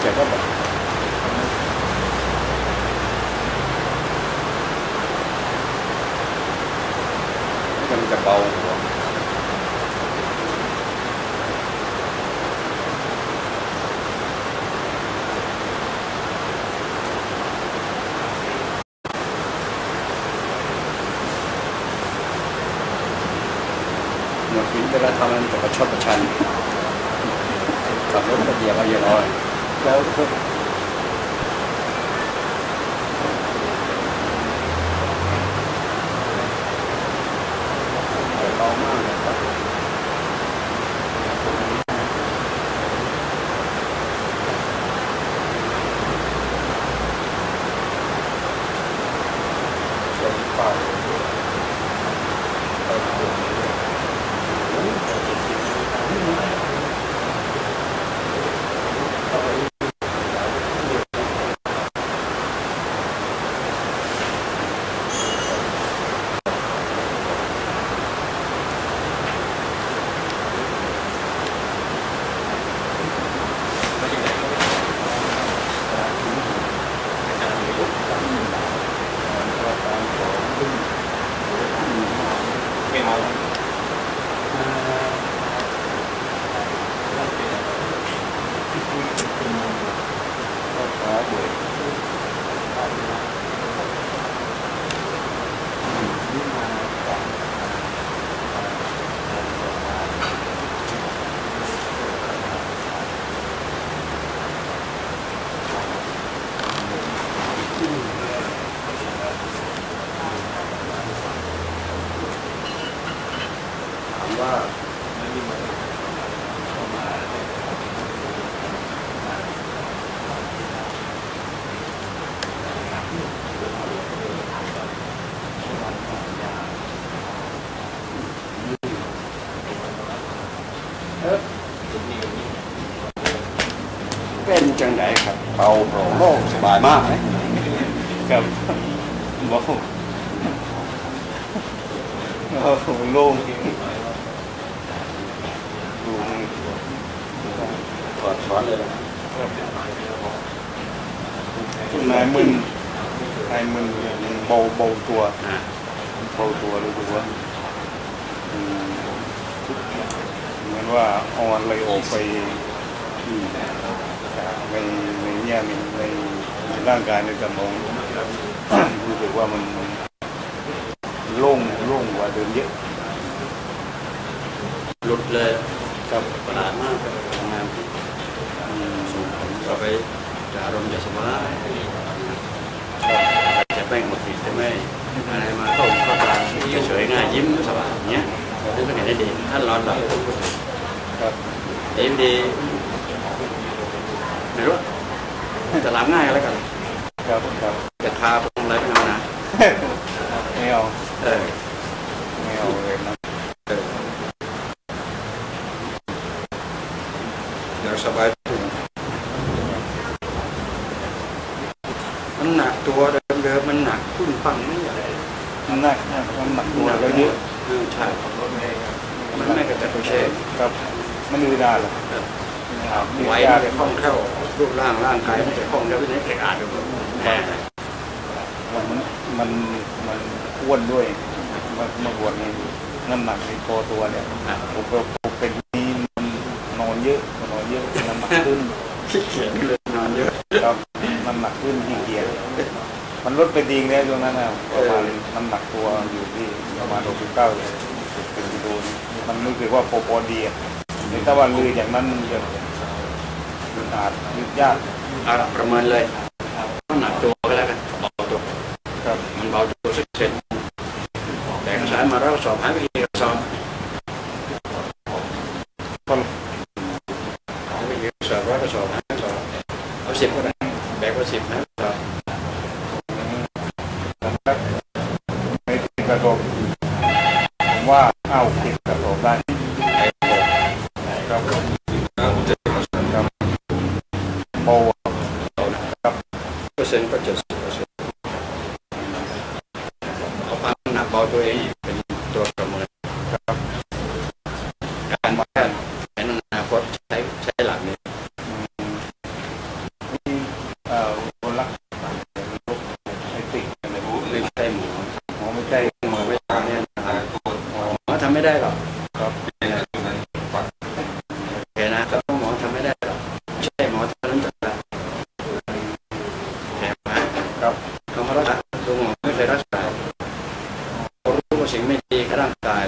แกก็บอกมันจะเบาหัวหมดหินเว ลาทำมันจะประชดประชันขับรถมาเหยียบเอาเหยียบเอาแล้วก็ เบามากเลยครับเจ็บเปล่าไม่เอา ข เป็นจังไดครับเบาโปร่งโล่งสบายมากไหมครับบอกโอ้โหโล่งดูมือถอดช้อนเลยนะนายมึนนายมึนเบาเบาตัวเบาตัวรู้สึก ว่าออนเอาออกไปในในเนี่ยในในร่างกายในสมองรู้สึกว่ามันโล่งโล่งกว่าเดิมเยอะหลุดเลยครับประหลาดมากทำงานที่อืมส่งผลต่อไปจะอารมณ์จะสบายจะแป้งหมดผิดจะไม่อะไรมาเข้าเข้าตาเฉยง่ายยิ้มสบายเงี้ยนี่เห็นได้ดีท่าร้อนหลับ ครับเอ็มดีไม่รู้จะล้างง่ายแล้วกัน ครับครับจะทาปรุงอะไรไม่เอานะ ไม่เอาเออไม่เอาเลยนะเออเดี๋ยวสบายขึ้นมันหนักตัวเดิมๆมันหนักขึ้นฟังไม่ใหญ่มันหนักนะมันหนักตัวแล้วเยอะเออใช่มันไม่กระจัดกระเฉงครับ มันอือดาหรอไว้มันจะคล่องแคล่วรูปร่างร่างกายมันจะคล่องแคล่วที่ไหนเอกอาจแพ้มันมันมันอ้วนด้วยเมื่อเมื่อวันนี้น้ำหนักในคอตัวเนี่ยอะผมก็ผมเป็นนี้มันนอนเยอะนอนเยอะน้ำหนักขึ้นขี้เกียจเลยนอนเยอะครับน้ำหนักขึ้นที่เกียจมันลดไปดีแล้วช่วงนั้นนะประมาณน้ำหนักตัวอยู่ที่ประมาณ69เป็นกิโลนี่มันรู้สึกว่าพอพอดี อะแต่ถ้าว่าลืออย่างนั้นจะอาจยืดยากเอาละประเมินเลยน้ำหนักตัวก็แล้วกันเบาตัวครับมันเบาตัวสักเซนแต่เอกสารมาแล้วสอบหายไปกี่กระสอบก็หายไปกี่กระสอบร้อยกระสอบหายกระสอบเอาสิบก็ได้แบกว่าสิบหายกระสอบไม่ติดกระทบผมว่าเอาติดกระทบได้ คอครับครับเปอร์เซ็นต์ก็จ็สิบเปอเอาควนักเบาตัวเองเป็นตัวประเมินครับ การแพทย์แผนอนาคตใช้ใช้หลักนี้มีเอ่อรักษาโไอมใช่หมอหมอไม่ใช่หมอไม่ใช่เนี่ยนะครัหมอทำไม่ได้หรอก ในร่างกาย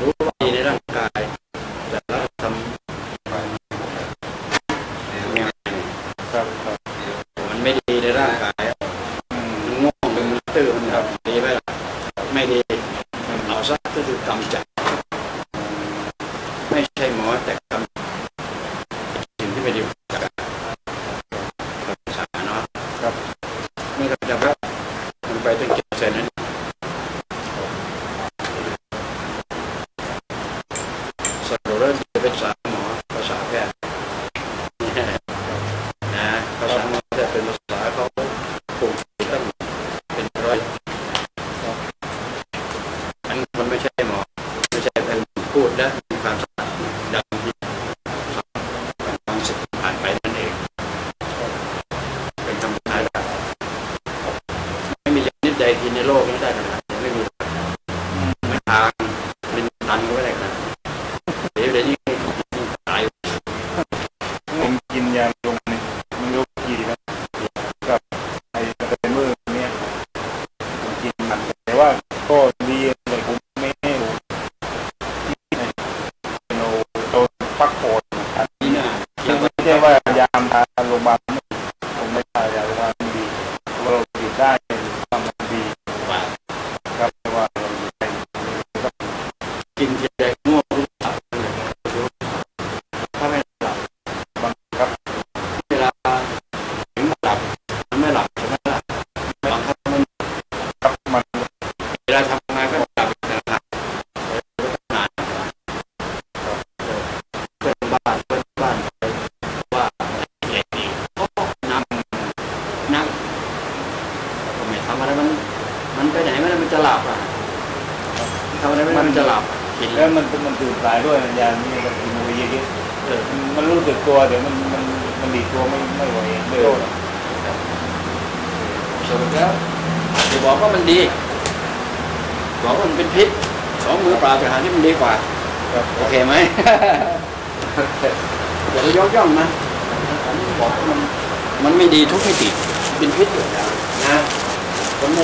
รู้ว่าดีในร่างกายแต่เราทำง่ายครับมันไม่ดีในร่างกายมันง่วงเป็นมันตื้อมันครับดีไหมไม่ดีเอาซะก็คือกำจั โลกนี้ได้ขนาดไม่มีไม่ทางเป็นตันก็ไม่ได้ขนาดเดี๋ยวเดี๋ยวยิ่งยิ่งตายผมกินยาลงนี่มันยกกี่นะกับไอ้เตมเมอร์เนี่ยผมกินมันแต่ว่าก็ ไปไหนไม่ได้มันจะหลับอะทำอะไรไม่ได้มันจะหลับอะกินแล้วมันมันตื่นสายด้วยยานี่มันกินไปเยอะเออๆมันรู้สึกตัวเดี๋ยวมันมันมันดีตัวไม่ไม่ไหวไม่โดนสรุปแล้วจะบอกว่ามันดีบอกว่ามันเป็นพิษสองมือเปล่าแต่หาที่มันดีกว่าครับโอเคไหมอย่าไปยกย่องนะผมบอกว่ามันมันไม่ดีทุกมิติเป็นพิษอยู่แล้วนะผมไม่